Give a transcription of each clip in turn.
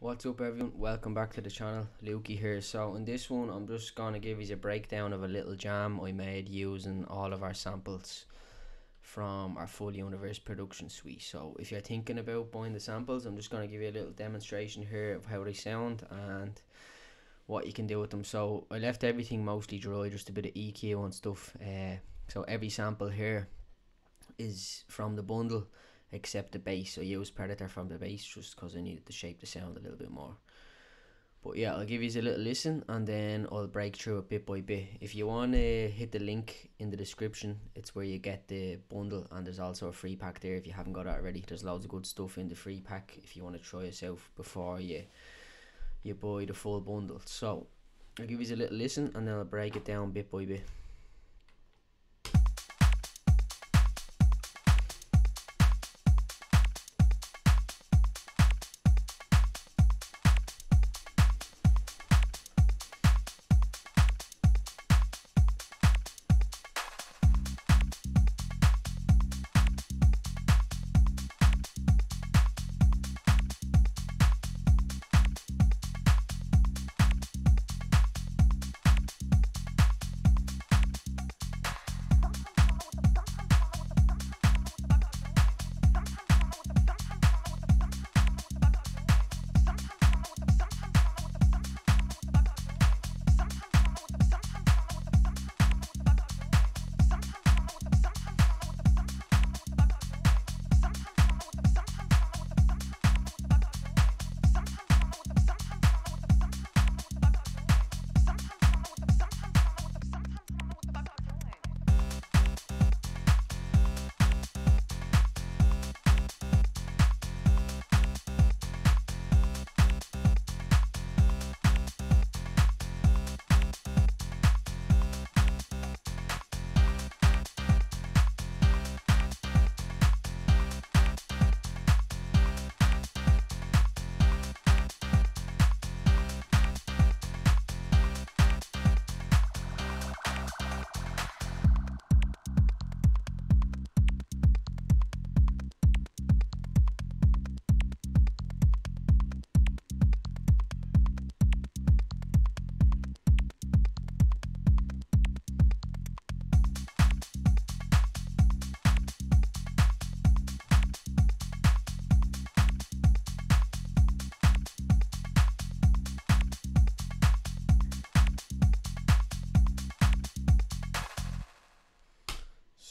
What's up everyone? Welcome back to the channel. Lukey here. So in this one I'm just gonna give you a breakdown of a little jam I made using all of our samples from our full universe production suite. So if you're thinking about buying the samples I'm just gonna give you a little demonstration here of how they sound and what you can do with them. So I left everything mostly dry, just a bit of EQ and stuff. Uh, so every sample here is from the bundle except the bass. I used Predator from the bass just because I needed to shape the sound a little bit more. But yeah, I'll give you a little listen and then I'll break through it bit by bit. If you want to hit the link in the description, it's where you get the bundle and there's also a free pack there if you haven't got it already. There's loads of good stuff in the free pack if you want to try yourself before you you buy the full bundle. So I'll give you a little listen and then I'll break it down bit by bit.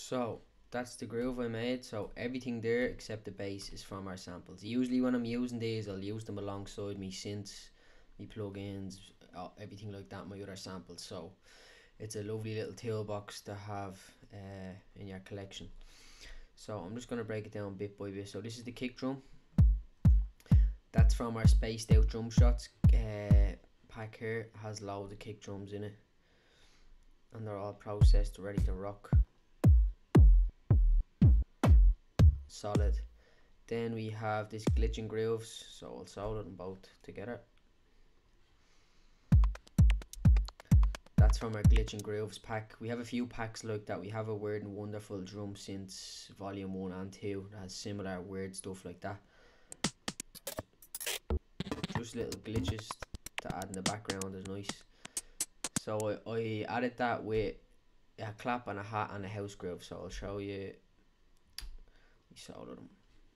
So that's the groove I made. So everything there except the bass is from our samples. Usually when I'm using these, I'll use them alongside me synths, me plugins, uh, everything like that, my other samples. So it's a lovely little toolbox to have uh, in your collection. So I'm just gonna break it down bit by bit. So this is the kick drum. That's from our spaced out drum shots uh, pack here. Has loads of kick drums in it, and they're all processed, ready to rock. Solid. Then we have this glitching grooves, so I'll solder them both together. That's from our glitching grooves pack. We have a few packs like that. We have a weird and wonderful drum since volume one and two that has similar weird stuff like that. Just little glitches to add in the background is nice. So I, I added that with a clap and a hat and a house groove. So I'll show you soldered them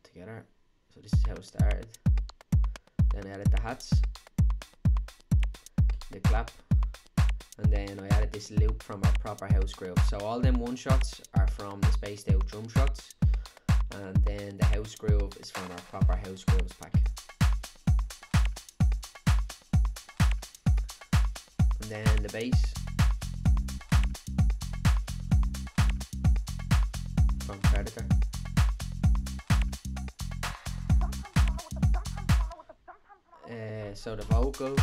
together. So this is how it started. Then I added the hats, the clap, and then I added this loop from our proper house groove. So all them one shots are from the spaced out drum shots, and then the house groove is from our proper house grooves pack. And then the bass from Predator. So the vocal.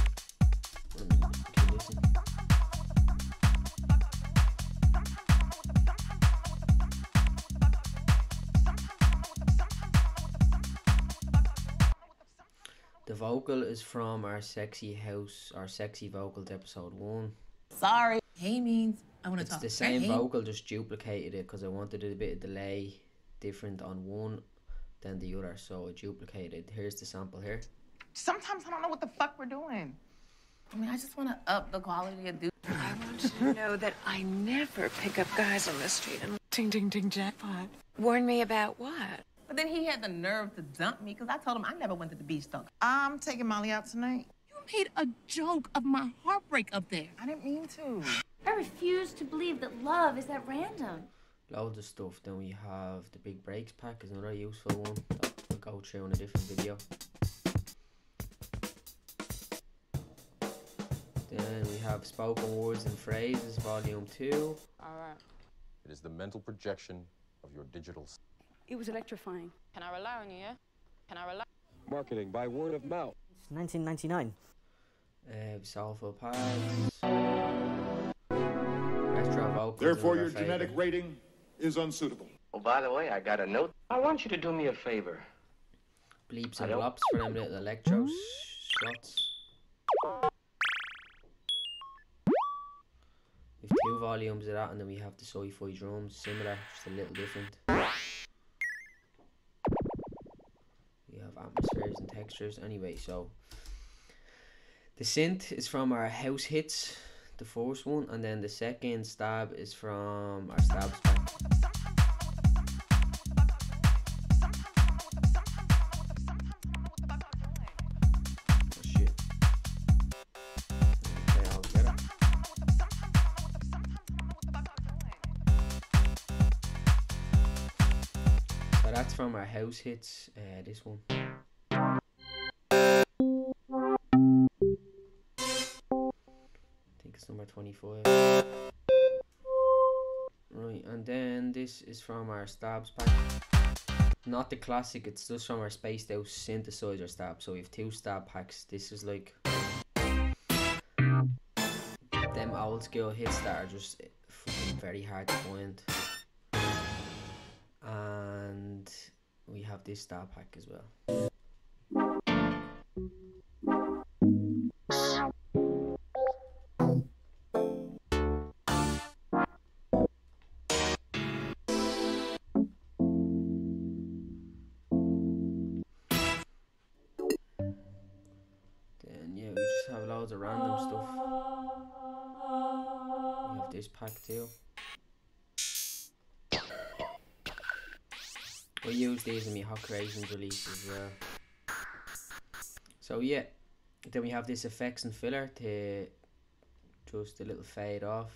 The vocal is from our sexy house, our sexy vocals episode one. Sorry. Hey means I want to It's talk. the same hey. vocal, just duplicated it because I wanted a bit of delay different on one than the other, so I duplicated. Here's the sample here. Sometimes I don't know what the fuck we're doing. I mean, I just want to up the quality of dude. I want you to know that I never pick up guys on the street and ding ding ding jackpot. Warn me about what? But then he had the nerve to dump me because I told him I never went to the beach though. I'm taking Molly out tonight. You made a joke of my heartbreak up there. I didn't mean to. I refuse to believe that love is that random. Loads of stuff. Then we have the big breaks pack is another useful one that we'll go through in a different video. Then we have spoken words and phrases, volume two. Alright. It is the mental projection of your digital. It was electrifying. Can I rely on you, yeah? Can I rely? Marketing by word of mouth. 1999. Uh, soulful pads. Therefore, another your genetic rating is unsuitable. Oh, by the way, I got a note. I want you to do me a favor. bleeps and don't- blops for them little electro shots. We've two volumes of that, and then we have the sci-fi drums, similar, just a little different. We have atmospheres and textures. Anyway, so the synth is from our house hits, the first one, and then the second stab is from our pack. From our house hits. Uh, this one. I think it's number 25. Right, and then this is from our stabs pack. Not the classic, it's just from our spaced out synthesizer stab. So we have two stab packs. This is like them old school hits that are just very hard to find. And we have this star pack as well. Then yeah, we just have loads of random stuff. We have this pack too. We use these in my Hot Creations releases as well. So yeah, then we have this effects and filler to just a little fade off.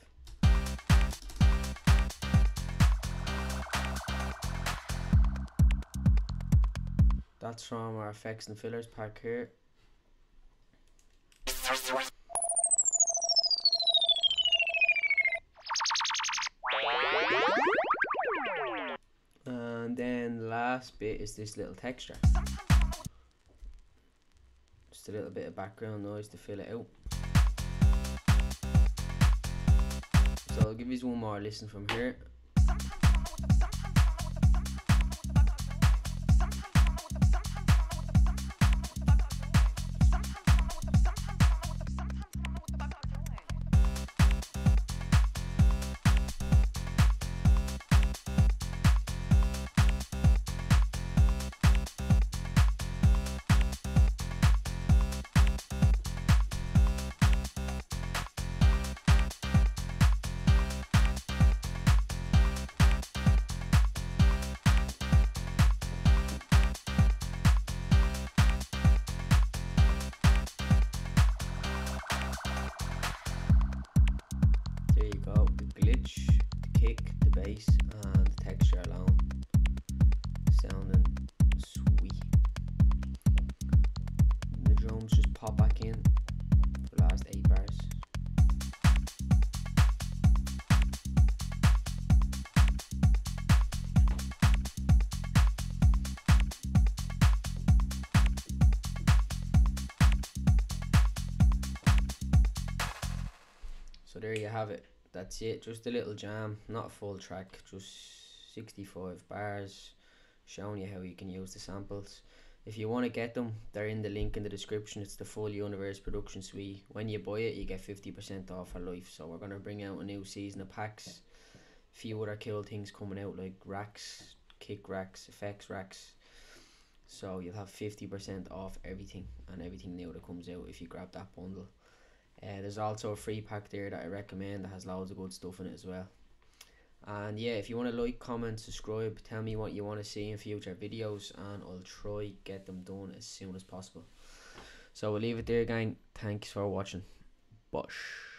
That's from our effects and fillers pack here. Last bit is this little texture. Just a little bit of background noise to fill it out. So I'll give you one more listen from here. Kick, the bass, and the texture alone. Sounding sweet. The drums just pop back in for the last eight bars. So there you have it. That's it. Just a little jam, not a full track. Just 65 bars, showing you how you can use the samples. If you want to get them, they're in the link in the description. It's the full Universe production suite. When you buy it, you get 50% off for life. So we're gonna bring out a new season of packs. few other cool things coming out like racks, kick racks, effects racks. So you'll have 50% off everything and everything new that comes out if you grab that bundle. Uh, there's also a free pack there that I recommend that has loads of good stuff in it as well. And yeah, if you want to like, comment, subscribe, tell me what you want to see in future videos, and I'll try get them done as soon as possible. So we'll leave it there, gang. Thanks for watching. Bush.